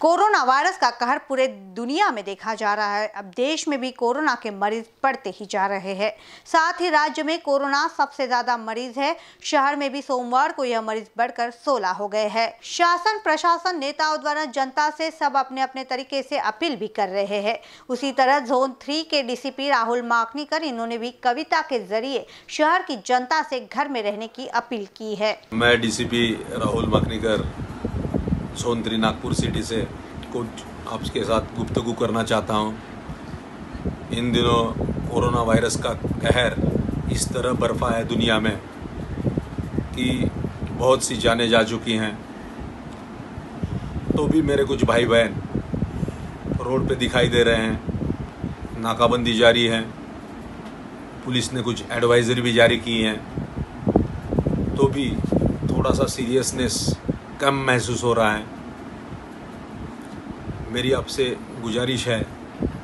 Corona virus का कहर पूरे दुनिया में देखा जा रहा है। अब देश में भी कोरोना के मरीज़ बढ़ते ही जा रहे हैं। साथ ही राज्य में कोरोना सबसे ज़्यादा मरीज़ है। शहर में भी सोमवार को यह मरीज़ बढ़कर 16 हो गए हैं। शासन, प्रशासन, नेताओं द्वारा जनता से सब अपने अपने तरीके से अपील भी कर रहे हैं। उसी तरह जोन थ्री के डीसीपी राहुल माकनीकर, इन्होंने भी कविता के ज़रिए शहर की जनता से घर में रहने की अपील की है। मैं DCP Rahul Makhnikar zone three Nagpur city से कुछ आपके साथ गुफ्तगू करना चाहता हूँ। इन दिनों कोरोना वायरस का कहर इस तरह बर्फा है दुनिया में कि बहुत सी जाने जा चुकी हैं। तो भी मेरे कुछ भाई बहन रोड पे दिखाई दे रहे हैं, नाकाबंदी जारी है, पुलिस ने कुछ एडवाइजरी भी जारी की हैं। तो भी थोड़ा सा सीरियसनेस कम महसूस हो रहा है। मेरी आपसे गुजारिश है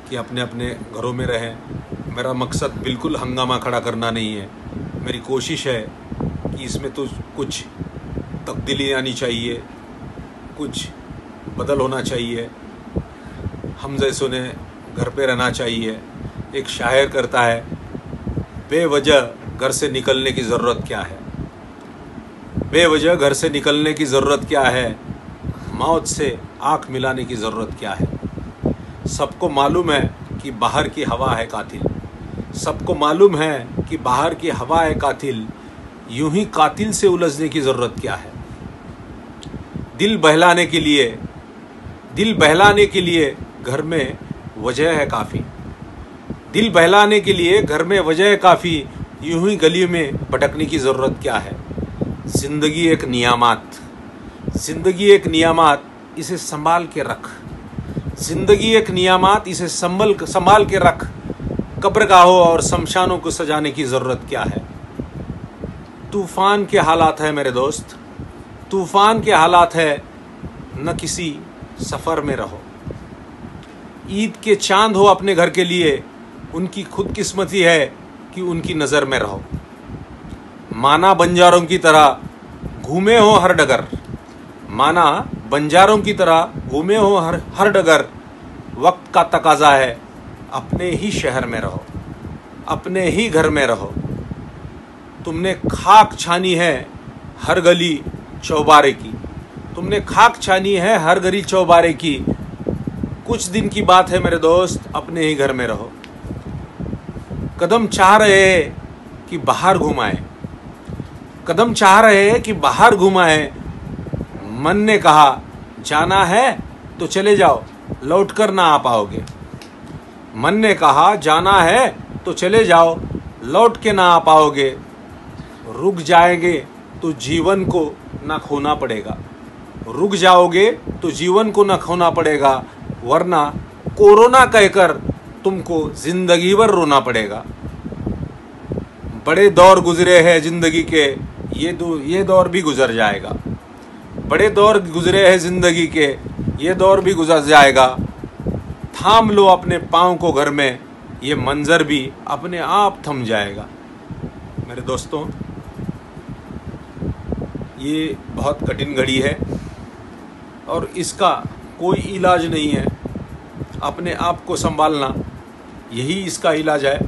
कि अपने अपने घरों में रहें। मेरा मकसद बिल्कुल हंगामा खड़ा करना नहीं है। मेरी कोशिश है कि इसमें तो कुछ तब्दीली आनी चाहिए, कुछ बदल होना चाहिए। हम जैसों ने घर पे रहना चाहिए। एक शायर करता है, बेवजह घर से निकलने की ज़रूरत क्या है? बेवजह घर से निकलने की ज़रूरत क्या है? मौत से आँख मिलाने की ज़रूरत क्या है? सबको मालूम है कि बाहर की हवा है कातिल। सबको मालूम है कि बाहर की हवा है कातिल। यूँ ही कातिल से उलझने की ज़रूरत क्या है? दिल बहलाने के लिए, दिल बहलाने के लिए घर में वजह है काफ़ी। दिल बहलाने के लिए घर में वजह काफ़ी। यूँ ही गली में भटकने की ज़रूरत क्या है? ज़िंदगी एक नियामत। ज़िंदगी एक नियामत, इसे संभाल के रख। ज़िंदगी एक नियामत, इसे संभल संभाल के रख। कब्रगाहों और शमशानों को सजाने की ज़रूरत क्या है? तूफ़ान के हालात है मेरे दोस्त। तूफ़ान के हालात है, न किसी सफ़र में रहो। ईद के चाँद हो अपने घर के लिए, उनकी खुद किस्मती है कि उनकी नज़र में रहो। माना बंजारों की तरह घूमे हो हर डगर। माना बंजारों की तरह घूमे हो हर हर डगर। वक्त का तकाजा है, अपने ही शहर में रहो, अपने ही घर में रहो। तुमने खाक छानी है हर गली चौबारे की। तुमने खाक छानी है हर गली चौबारे की। कुछ दिन की बात है मेरे दोस्त, अपने ही घर में रहो। कदम चाह रहे कि बाहर घुमाए कदम चाह रहे हैं कि बाहर घुमाए मन ने कहा, जाना है तो चले जाओ लौट कर ना आ पाओगे। मन ने कहा, जाना है तो चले जाओ, लौट के ना आ पाओगे। रुक जाएँगे तो जीवन को ना खोना पड़ेगा। रुक जाओगे तो जीवन को ना खोना पड़ेगा, वरना कोरोना कहकर तुमको ज़िंदगी भर रोना पड़ेगा। बड़े दौर गुजरे हैं ज़िंदगी के ये दो, ये दौर भी गुजर जाएगा। बड़े दौर गुजरे हैं ज़िंदगी के, ये दौर भी गुजर जाएगा। थाम लो अपने पाँव को घर में, ये मंज़र भी अपने आप थम जाएगा। मेरे दोस्तों, ये बहुत कठिन घड़ी है और इसका कोई इलाज नहीं है। अपने आप को संभालना, यही इसका इलाज है।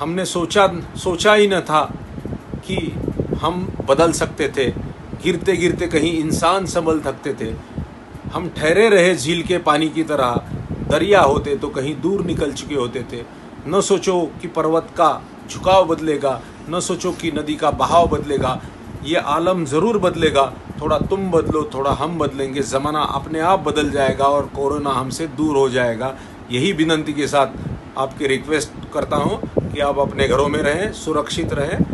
हमने सोचा सोचा ही न था कि हम बदल सकते थे गिरते गिरते कहीं इंसान संभल सकते थे। हम ठहरे रहे झील के पानी की तरह, दरिया होते तो कहीं दूर निकल चुके होते थे। न सोचो कि पर्वत का झुकाव बदलेगा, न सोचो कि नदी का बहाव बदलेगा। ये आलम ज़रूर बदलेगा, थोड़ा तुम बदलो, थोड़ा हम बदलेंगे। ज़माना अपने आप बदल जाएगा और कोरोना हमसे दूर हो जाएगा। यही विनंती के साथ आपकी रिक्वेस्ट करता हूँ कि आप अपने घरों में रहें, सुरक्षित रहें।